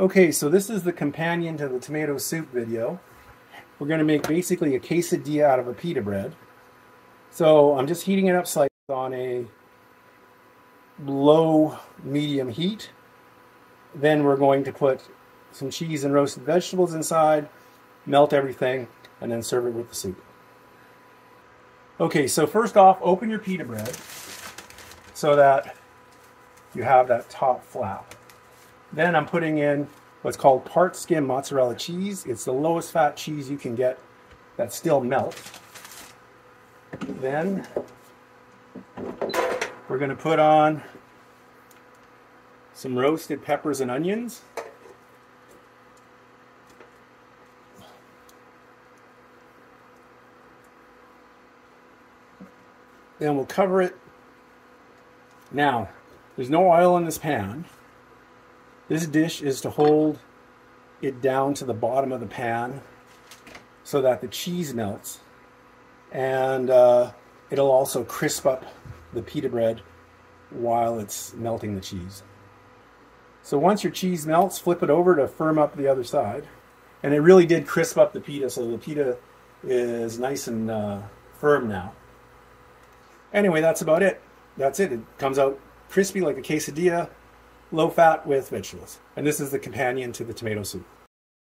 Okay, so this is the companion to the tomato soup video. We're going to make basically a quesadilla out of a pita bread. So I'm just heating it up slightly on a low medium heat. Then we're going to put some cheese and roasted vegetables inside, melt everything, and then serve it with the soup. Okay, so first off, open your pita bread so that you have that top flap. Then I'm putting in what's called part skim mozzarella cheese. It's the lowest fat cheese you can get that still melts. Then we're going to put on some roasted peppers and onions. Then we'll cover it. Now, there's no oil in this pan. This dish is to hold it down to the bottom of the pan so that the cheese melts. And uh, it'll also crisp up the pita bread while it's melting the cheese. So once your cheese melts, flip it over to firm up the other side. And it really did crisp up the pita, so the pita is nice and uh, firm now. Anyway, that's about it. That's it. It comes out crispy like a quesadilla low fat with vegetables. And this is the companion to the tomato soup.